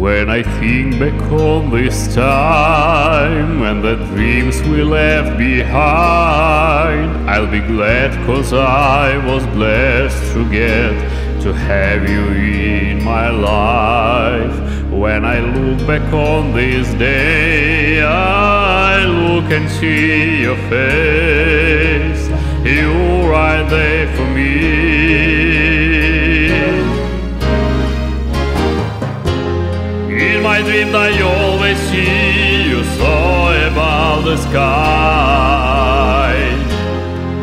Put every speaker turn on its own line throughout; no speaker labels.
When I think back on this time and the dreams we left behind, I'll be glad cause I was blessed to get to have you in my life. When I look back on this day, I look and see your face. You're right there for me. The sky.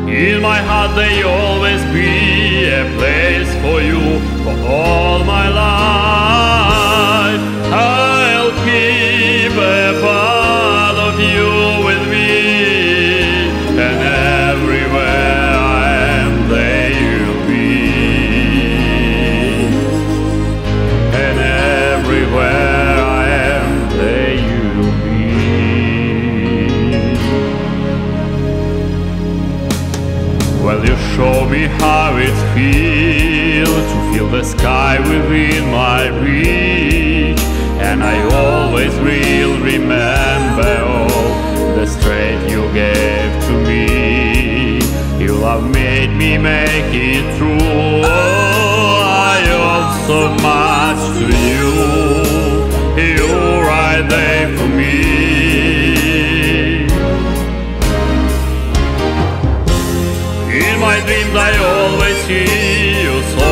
In my heart they always be a place for you for all my life. Well, you show me how it feels to feel the sky within my reach, and I always will remember all the strength you gave to me. You have made me make it through. My dreams I always see you so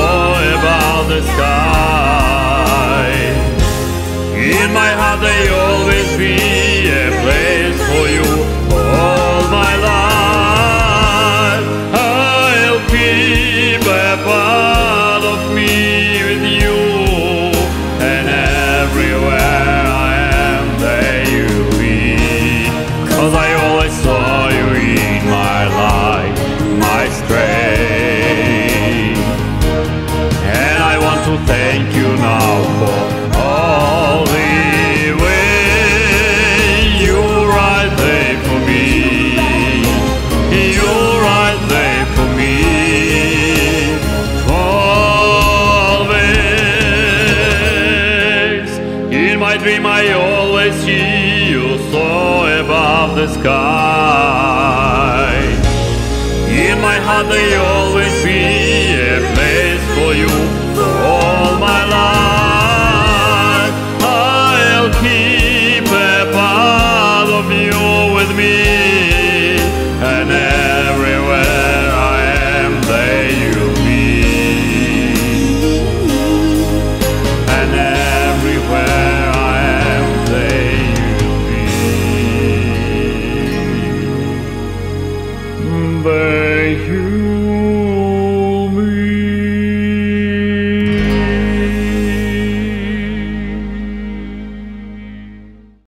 above the sky. In my heart they thank you now for all the way you're right there for me. You're right there for me. Always. In my dream I always see you so above the sky. In my heart they always be a place for you for all my life.